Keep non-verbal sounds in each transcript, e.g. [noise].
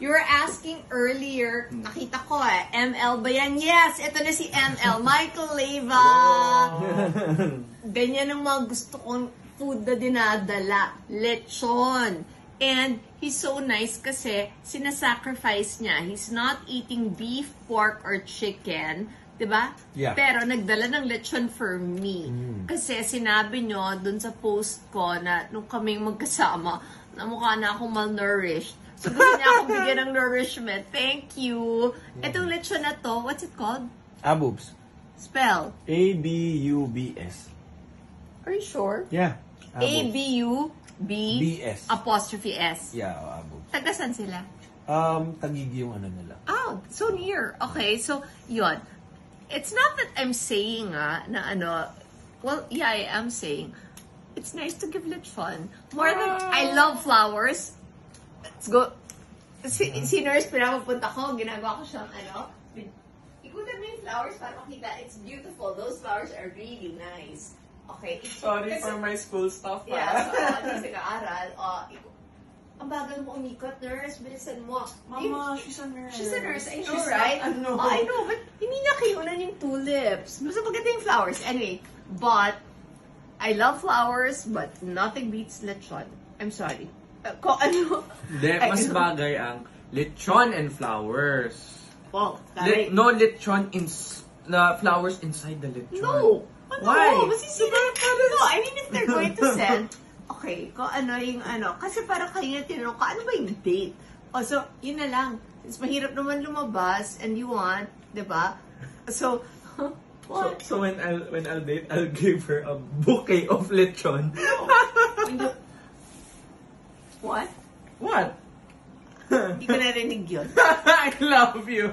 You were asking earlier, nakita ko eh, ML ba yan? Yes, ito na si ML, Michael Leva. [laughs] Ganyan ang mga gusto kong food na dinadala. Lechon. And he's so nice kasi sinasacrifice niya. He's not eating beef, pork, or chicken. 'di ba? Yeah. Pero nagdala ng lechon for me. Kasi sinabi nyo dun sa post ko na nung kaming magkasama, na mukha na akong malnourished. So gusto niya akong bigyan ng nourishment. Thank you. Itong lechon na to, what's it called? Abubs. Spell. A-B-U-B-S. Are you sure? Yeah. A-B-U-B B-S. apostrophe S. Yeah, oh, abubs. Tagasan sila? Um, tagigi yung ano nila. Oh, so near. Okay, so yun. It's not that I'm saying ah, na ano, well, yeah, I am saying, it's nice to give lechon. More than, I love flowers. Let's go. Si, si nurse, pinapapunta ko, ginagawa ko siyang ano, ikutan mo yung flowers para makita, it's beautiful. Those flowers are really nice. Okay. Sorry Kasi- for my school stuff, Yeah, ha? so, uh, hindi nag-aaral. Uh, ang bagal mo umikot, nurse. Bilisan mo. Mama, she's a nurse. She's a nurse, I know, She's right? Not, ano. Oh, I know, but hindi niya kinunan yung tulips. Basta maganda yung flowers. Anyway, but, I love flowers, but nothing beats lechon. I'm sorry. Uh, ko ano? Hindi, mas bagay ang lechon and flowers. Well, Le- no lechon in na flowers inside the lechon. No! Ano? Why? Masisira. No, I mean, if they're going to send, [laughs] okay, kung ano yung ano, kasi parang kayo na tinanong ko, ano ba yung date? O, so, yun na lang. It's mahirap naman lumabas and you want, di ba? So, [laughs] So, what? so when I'll when I'll date, I'll give her a bouquet of lechon. You- [laughs] what? What? Hindi ko narinig yun. [laughs] I love you.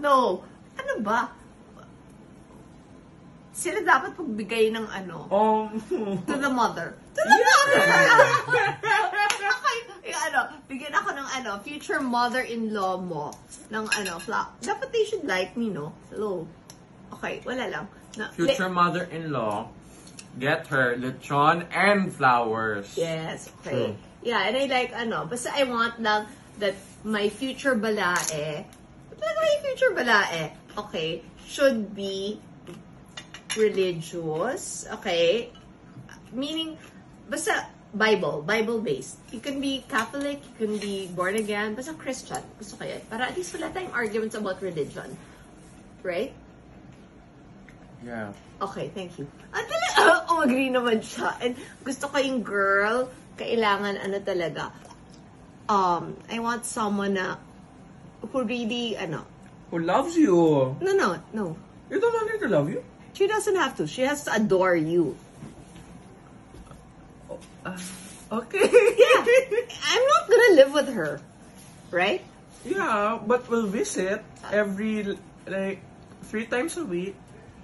No. Ano ba? Sila dapat pagbigay ng ano, Um, to the mother. [laughs] To the mother! okay, yung ano, bigyan ako ng ano, future mother-in-law mo ng ano, fla- dapat they should like me, no? Hello. Okay, wala lang. Na, future mother-in-law, get her lechon and flowers. Yes, okay. True. Yeah, and I like, ano, basta I want lang that my future balae, talaga my future balae, okay, should be religious, okay? Meaning, basta Bible, Bible-based. You can be Catholic, you can be born again, basta Christian. Gusto ko yan. Para at least wala tayong arguments about religion. Right? Yeah. Okay, thank you. At talaga, [laughs] oh, agree naman siya. And gusto ko yung girl, kailangan ano talaga, um, I want someone na who really, ano, Who loves you? no, no, no. You don't want her to love you? She doesn't have to. She has to adore you. Okay. Yeah. I'm not gonna live with her. Right? yeah, but we'll visit every, like, three times a week.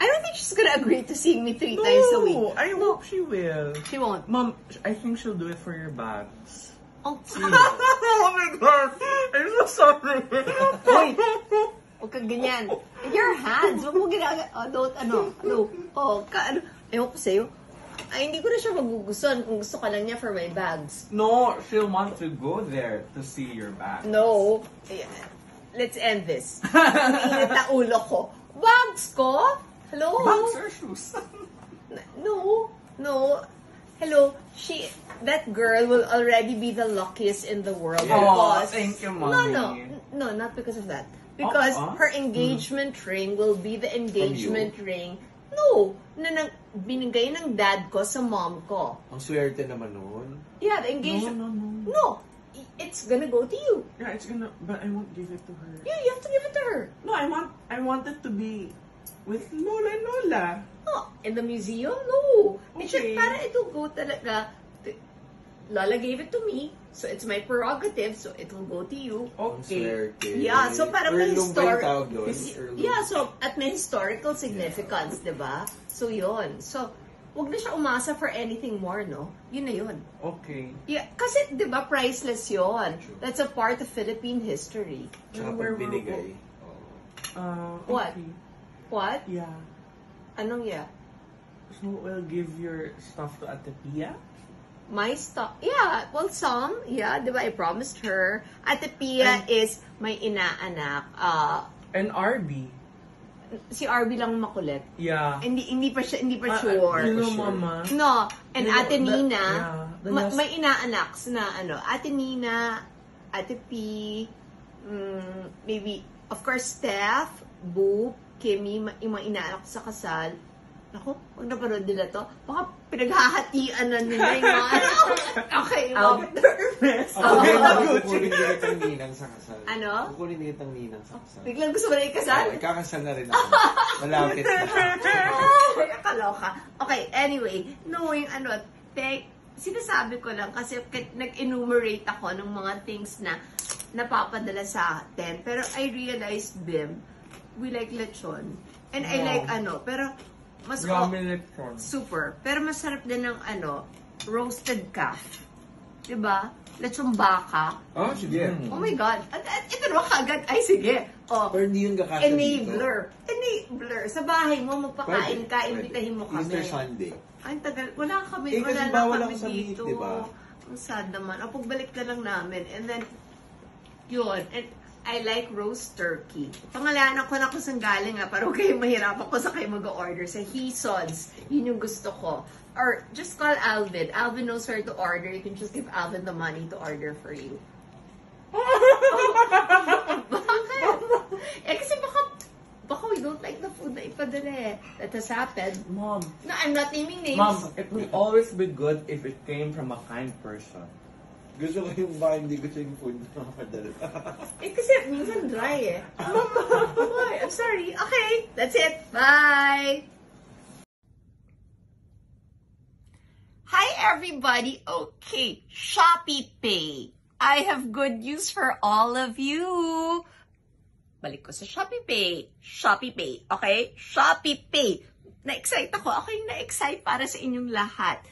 I don't think she's gonna agree to seeing me three times a week. I hope she will. She won't. Mom, I think she'll do it for your bags. Oh, [laughs] oh my god! I'm so sorry. Hoy! Huwag kang ganyan. Your hands. Huwag mo ginagawa. Oh, don't, ano, ano. Oh, ka, ano. Ewan ko sa'yo. Ay, hindi ko na siya magugustuhan kung gusto ka lang niya for my bags. No, she'll want to go there to see your bag. No. Ayan. Let's end this. Ang [laughs] init na ulo ko. Bags ko? Hello? Or shoes? No. No. Hello. She, that girl will already be the luckiest in the world Yeah. Aw, because... thank you, No, mommy. no. No, not because of that. Because ah. her engagement ring will be the engagement ring. No. Na nang, binigay ng dad ko sa mom ko. Ang swerte naman noon. Yeah, the engagement... No, no, no. No. It's gonna go to you. Yeah, it's gonna, but I won't give it to her. Yeah, you have to give it to her. No, I want, I want it to be with Lola and Lola. Oh, in the museum? No. It's just Okay. para it will go talaga. Lola gave it to me, so it's my prerogative, so it will go to you. Okay. Yeah, so parang may historic... Yeah, so at may historical significance, di ba? So yun. So, wag na siya umasa for anything more, no? Yun na yun. Okay. Yeah, kasi di ba priceless yun. That's a part of Philippine history. Tsaka Where pag were binigay. Uh, okay. What? Yeah. Anong yeah? So we'll give your stuff to Ate Pia? my stuff. Yeah, well, some. Yeah, di ba? I promised her. Ate Pia is may inaanak. Uh, And RB. si Arby lang makulit. Yeah. Hindi hindi pa siya hindi pa Ah, sure. You know, Sure. mama. No, and You know, Ate the- Nina, yeah, the ma- last- may inaanak na ano, Ate Nina, Ate P, mm, maybe, of course, Steph, Boo, Kimmy, yung mga inaanak sa kasal. Naku, kung napanood nila to, baka pinaghahatian na nila yung mga [laughs] ano. Okay, well, be nervous. Ako, okay, the kukunin din kitang ninang sa kasal. Ano? Kukunin din kitang ninang sa kasal. biglang gusto mo na ikasal? Okay, kakasal na rin ako. Malapit na. Oh, kaloka. Okay, anyway, knowing ano, te, sinasabi ko lang kasi k- nag-enumerate ako ng mga things na napapadala sa atin. Pero I realized, Bim, we like lechon. And I like ano, pero mas Yummy lechon. super. Pero masarap din ng ano, roasted calf. 'Di ba? Lechon baka. Oh, sige. Mm. Oh my God. At, at ito naman kagad. Ay, sige. Oh, Pero hindi yun dito. enabler. Enabler. Sa bahay mo, magpakain ka, imbitahin mo kami. Easter Sunday. Ay, ang tagal. Wala kami. Eh, kasi wala na bawal kami ako sa meat, dito. diba? Ang sad naman. O, pagbalik ka lang namin. And then, yun. And I like roast turkey. Pangalanan ko na kung saan galing ha. Pero kayo mahirap ako sa kayo mag-order. Sa Hesods. Yun yung gusto ko. Or just call Alvin. Alvin knows where to order. You can just give Alvin the money to order for you. Bakit? [laughs] Eh kasi baka, baka we don't like the food na ipadala eh. That has happened. Mom. No, I'm not naming names. Mom, it will always be good if it came from a kind person. Gusto ko yung ba hindi gusto yung food na makapadala. Eh kasi minsan dry eh. Why? I'm sorry. Okay, that's it. Bye! Hi everybody! Okay, Shopee Pay. I have good news for all of you. Balik ko sa Shopee Pay. Shopee Pay, okay? Shopee Pay. Na-excite ako. Ako yung na-excite para sa inyong lahat.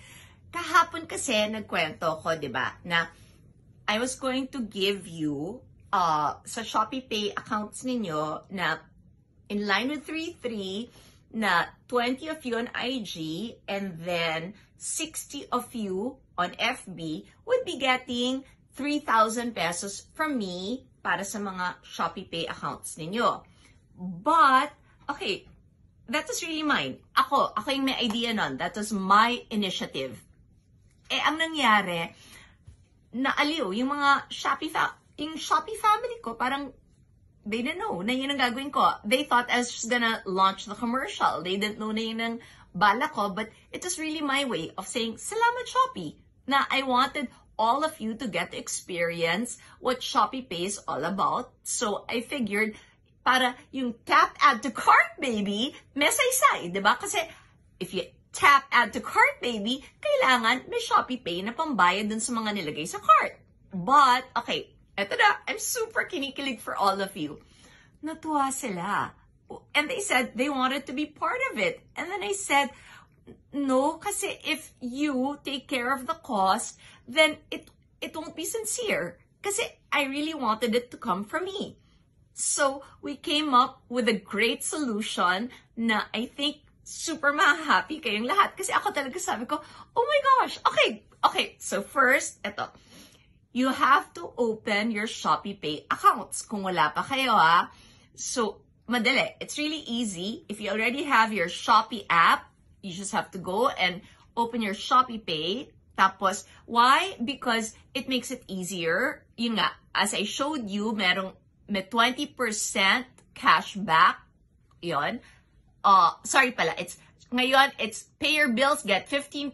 Kahapon kasi nagkwento ko, di ba, na I was going to give you uh, sa Shopee Pay accounts ninyo na in line with 33 na 20 of you on IG and then 60 of you on FB would be getting 3,000 pesos from me para sa mga Shopee Pay accounts ninyo. But, okay, that was really mine. Ako, ako yung may idea nun. That was my initiative. Eh, ang nangyari, naaliw yung mga Shopee, fa- yung Shopee family ko, parang they didn't know na yun ang gagawin ko. They thought I was just gonna launch the commercial. They didn't know na yun ang bala ko, but it was really my way of saying, Salamat Shopee! Na I wanted all of you to get to experience what Shopee Pay is all about. So I figured, para yung tap add to cart baby, mesay-say, di ba? Kasi if you tap add to cart baby, kailangan may Shopee Pay na pambayad dun sa mga nilagay sa cart. But, okay, eto na, I'm super kinikilig for all of you. Natuwa sila. And they said they wanted to be part of it. And then I said, no, kasi if you take care of the cost, then it it won't be sincere. Kasi I really wanted it to come from me. So, we came up with a great solution na I think super ma-happy kayong lahat. Kasi ako talaga sabi ko, oh my gosh, okay, okay. So first, eto, you have to open your Shopee Pay accounts kung wala pa kayo ha. So, madali. It's really easy. If you already have your Shopee app, you just have to go and open your Shopee Pay. Tapos, why? Because it makes it easier. Yun nga, as I showed you, merong may 20% cashback. Yon. Uh, sorry pala, it's, ngayon, it's pay your bills, get 15%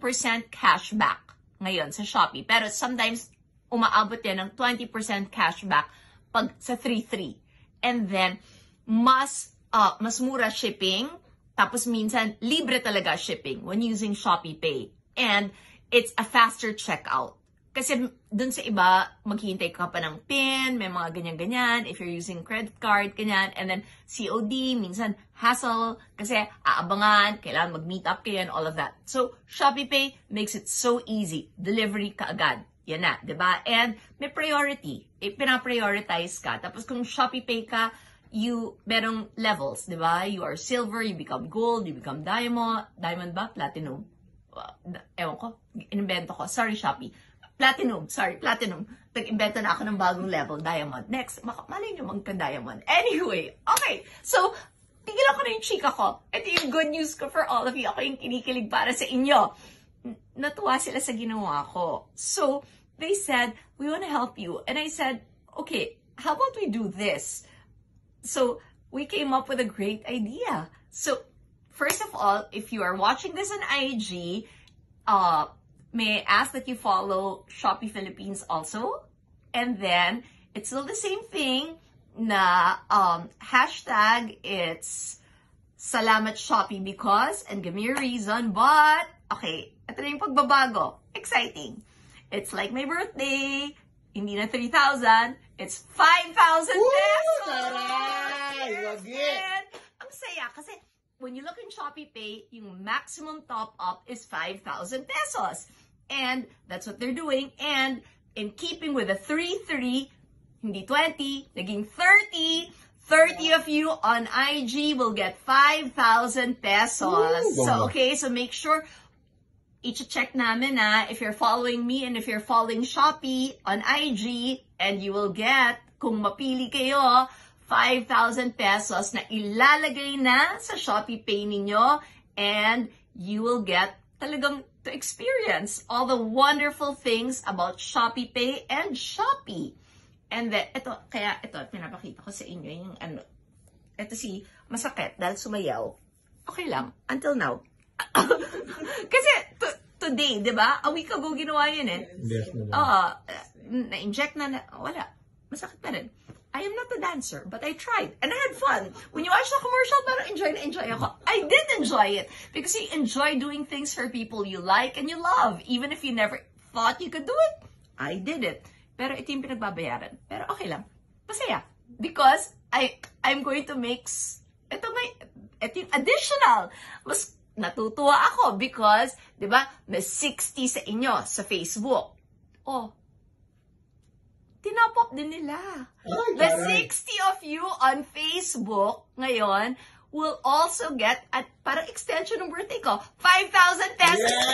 cashback. Ngayon, sa Shopee. Pero sometimes, umaabot yan ng 20% cashback pag sa 3-3. And then, mas, uh, mas mura shipping. Tapos minsan, libre talaga shipping when using Shopee Pay. And it's a faster checkout. Kasi dun sa iba, maghihintay ka pa ng PIN, may mga ganyan-ganyan, if you're using credit card, ganyan, and then COD, minsan hassle, kasi aabangan, kailangan mag-meet up kayo and all of that. So, Shopee Pay makes it so easy. Delivery ka agad. Yan na, di ba? And may priority. Eh, pinaprioritize ka. Tapos kung Shopee Pay ka, you, merong levels, di ba? You are silver, you become gold, you become diamond, diamond ba? Platinum. ewan ko, inimbento ko. Sorry, Shopee. Platinum. Sorry, Platinum. Nag-invento na ako ng bagong level, Diamond. Next, malay nyo magka-Diamond. Anyway, okay. So, tigilan ko na yung chika ko. Ito yung good news ko for all of you. Ako yung kinikilig para sa inyo. Natuwa sila sa ginawa ko. So, they said, we want to help you. And I said, okay, how about we do this? So we came up with a great idea. So first of all, if you are watching this on IG, uh, may I ask that you follow Shopee Philippines also? And then it's still the same thing na um, hashtag it's Salamat Shopee because, and give me a reason, but, okay, ito na yung pagbabago. Exciting. It's like my birthday. Hindi na 3,000. It's 5,000 pesos! Taray! And, ang saya kasi when you look in Shopee Pay, yung maximum top up is 5,000 pesos. And that's what they're doing. And in keeping with the 3-3, hindi 20, naging 30, 30 of you on IG will get 5,000 pesos. Woo! So, okay, so make sure i-check namin na if you're following me and if you're following Shopee on IG and you will get, kung mapili kayo, 5,000 pesos na ilalagay na sa Shopee Pay ninyo and you will get talagang to experience all the wonderful things about Shopee Pay and Shopee. And then, ito, kaya ito, pinapakita ko sa inyo yung ano, ito si masakit dahil sumayaw. Okay lang, until now. [laughs] Kasi, to- today, di ba? A week ago ginawa yun eh. Yes, madam. Ah, na-inject na, na, wala. Masakit pa rin. I am not a dancer, but I tried. And I had fun. When you watch the commercial, parang enjoy na enjoy ako. I did enjoy it. Because you enjoy doing things for people you like and you love. Even if you never thought you could do it. I did it. Pero ito yung pinagbabayaran. Pero okay lang. Masaya. Because I, I'm going to mix, ito may, ito yung additional. Mas natutuwa ako because, di ba, may 60 sa inyo sa Facebook. Oh, tinapop din nila. Ay, The taray. 60 of you on Facebook ngayon will also get, at parang extension ng birthday ko, 5,000 pesos Yay!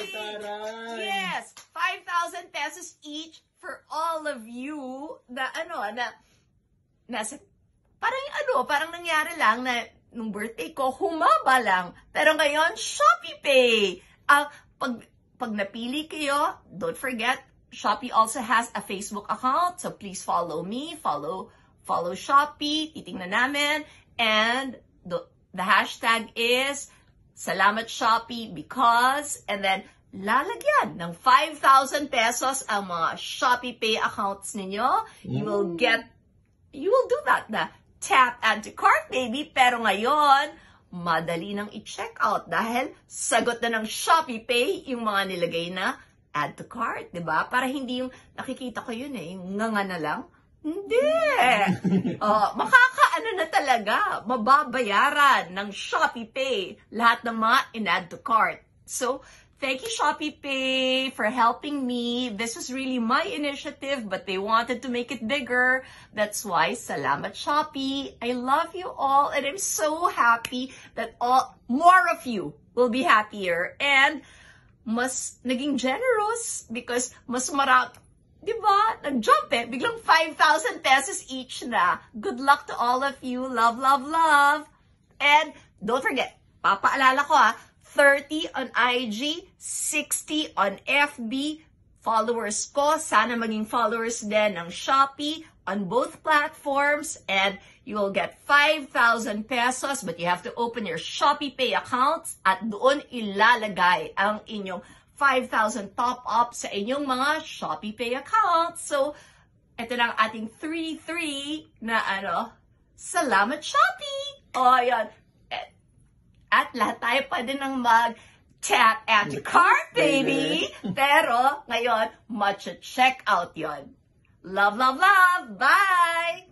each! Taray! Yes! 5,000 pesos each for all of you na ano, na nasa, parang yung ano, parang nangyari lang na nung birthday ko, humaba lang. Pero ngayon, Shopee Pay. Ang pag, pag napili kayo, don't forget, Shopee also has a Facebook account. So please follow me, follow follow Shopee, titingnan namin. And the, the hashtag is Salamat Shopee because, and then lalagyan ng 5,000 pesos ang mga Shopee Pay accounts ninyo. You will get you will do that na tap add to cart baby pero ngayon madali nang i-check out dahil sagot na ng Shopee Pay yung mga nilagay na add to cart, 'di ba? Para hindi yung nakikita ko yun eh, yung nganga na lang. Hindi. [laughs] oh, makakaano na talaga, mababayaran ng Shopee Pay lahat ng mga in-add to cart. So, thank you Shopee Pay for helping me. This was really my initiative, but they wanted to make it bigger. That's why, salamat Shopee. I love you all, and I'm so happy that all more of you will be happier and mas naging generous because mas marami, di ba? Nag-jump eh. Biglang 5,000 pesos each na. Good luck to all of you. Love, love, love. And don't forget, papaalala ko ah, 30 on IG, 60 on FB, followers ko. Sana maging followers din ng Shopee on both platforms and you will get 5,000 pesos but you have to open your Shopee Pay accounts at doon ilalagay ang inyong 5,000 top up sa inyong mga Shopee Pay accounts. So, ito lang ating 3-3 na ano, salamat Shopee! O, yun. At- At lahat tayo pa din ng mag tap at your cart, baby! Pero, ngayon, much a check out yon. Love, love, love! Bye!